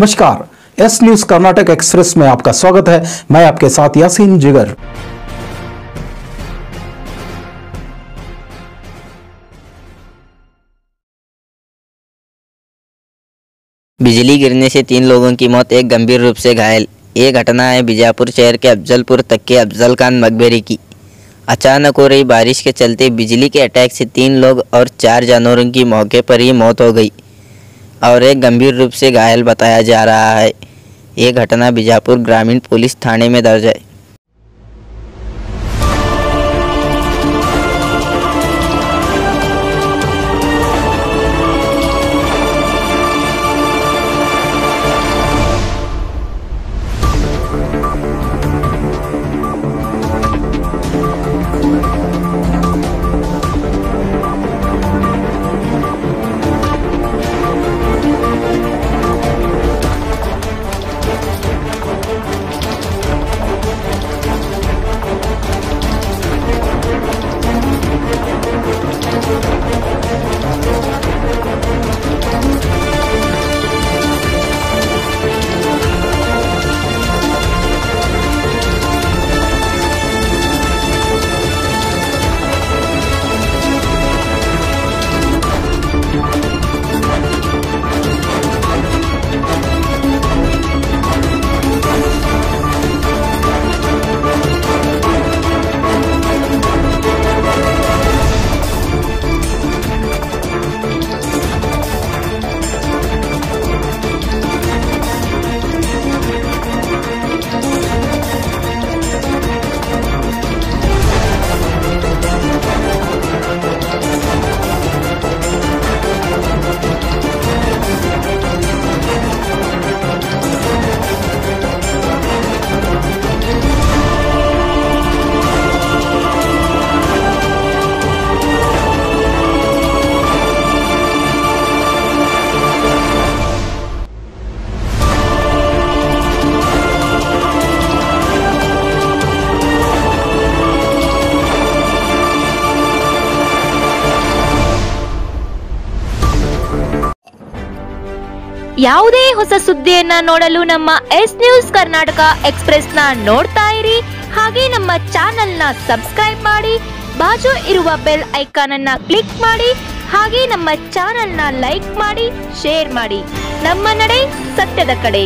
नमस्कार, S news Karnataka express में आपका स्वागत है। मैं आपके साथ यासीन जिगर। बिजली गिरने से तीन लोगों की मौत, एक गंभीर रूप से घायल। ये घटना है बीजापुर शहर के अफजलपुर तक के अफजल खान मकबरे की। अचानक हो रही बारिश के चलते बिजली के अटैक से तीन लोग और चार जानवरों की मौके पर ही मौत हो गई। और एक गंभीर रूप से घायल बताया जा रहा है। ये घटना बीजापुर ग्रामीण पुलिस थाने में दर्ज है। ಯಾವುದೇ ಹೊಸ ಸುದ್ದಿಯನ್ನ ನೋಡಲು ನಮ್ಮ ಎಸ್ ನ್ಯೂಸ್ ಕರ್ನಾಟಕ ಎಕ್ಸ್ಪ್ರೆಸ್ನ ನೋಡ್ತಾ ಇರಿ. ಹಾಗೆ ನಮ್ಮ ಚಾನೆಲ್ನ ಸಬ್ಸ್ಕ್ರೈಬ್ ಮಾಡಿ, ಬಾಜು ಇರುವ ಬೆಲ್ ಐಕಾನ್ ಅನ್ನ ಕ್ಲಿಕ್ ಮಾಡಿ, ಹಾಗೆ ನಮ್ಮ ಚಾನೆಲ್ನ ಲೈಕ್ ಮಾಡಿ, ಶೇರ್ ಮಾಡಿ. ನಮ್ಮ ನಡೆ ಸತ್ಯದ ಕಡೆ.